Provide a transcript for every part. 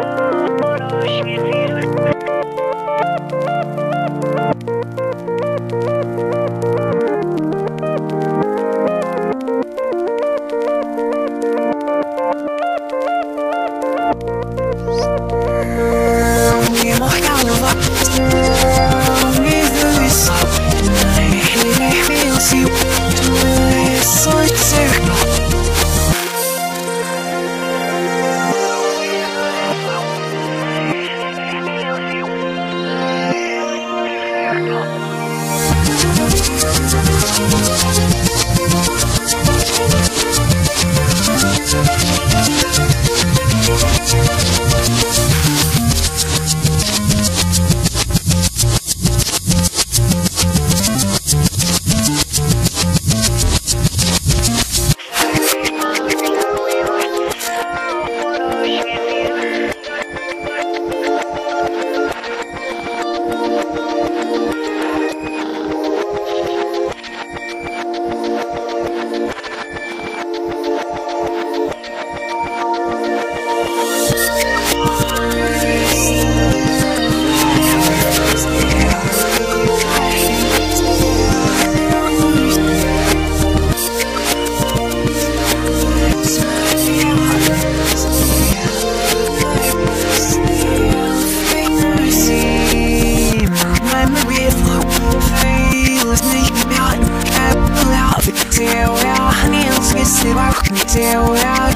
Thank you.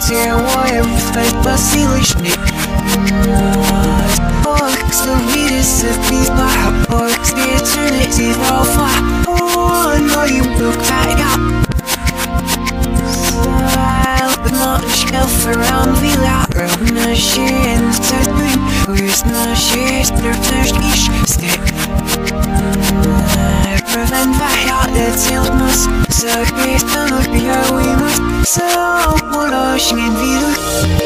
DIY посылочный Что видится без пара Ветер летит в алфа Но им другая Shelf around villa Room на шеен Церпин Курс на шесть Трёхнаш ищ Стек Ревен вахя Летел нас Захвест pushing in view.